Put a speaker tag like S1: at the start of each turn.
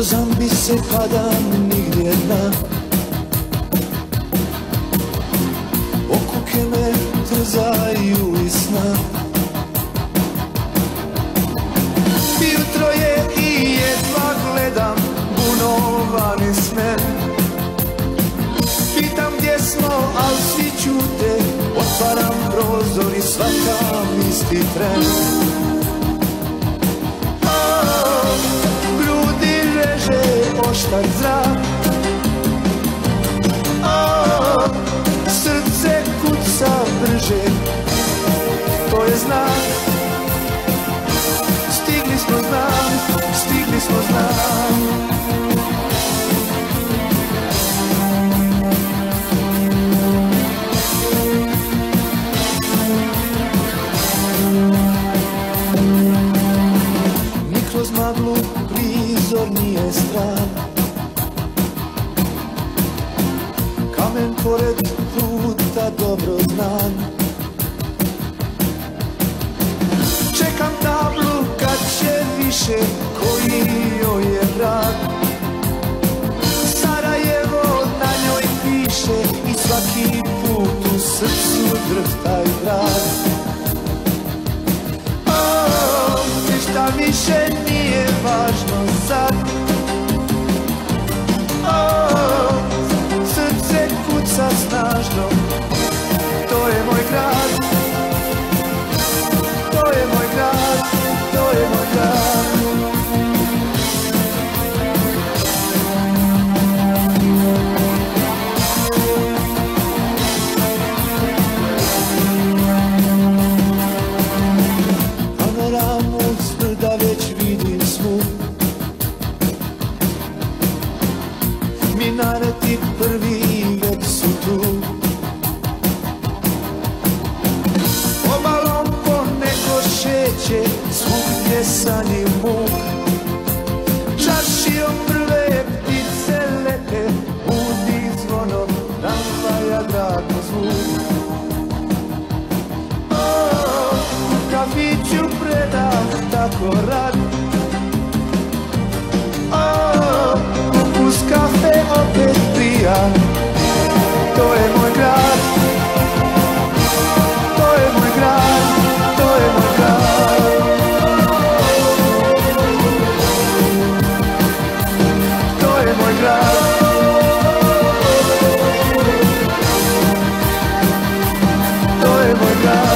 S1: Kroz ambise padam nigdje dna Okuke me trzaju i sna. Jutro je i jedva gledam bunovani smen Pitam gdje smo, al svi čute Otvaram prozor i svakam isti tren Start Kamen pored puta dobro znan Čekam tablu kad će više koji joj je vrag. Sarajevo na njoj piše i svaki put u srcu drhtaj grad Oh, ništa više nije važno sad. Oh, sa snažnom To je moj grad. To je moj grad. To je moj grad. Panoramu s brda prvi su tu. Obalom poneko šeće Svugdje san muk Čašijom prve ptice lete Budi zvonom oh, kafiću predam Tako radim borrar.